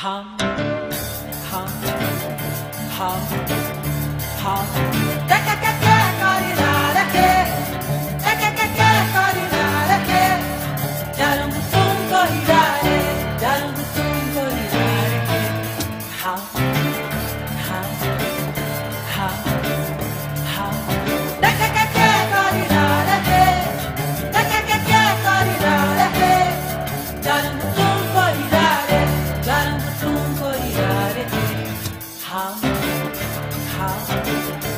hum, hum, hum, hum. How? How?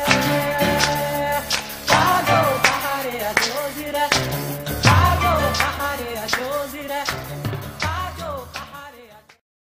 that.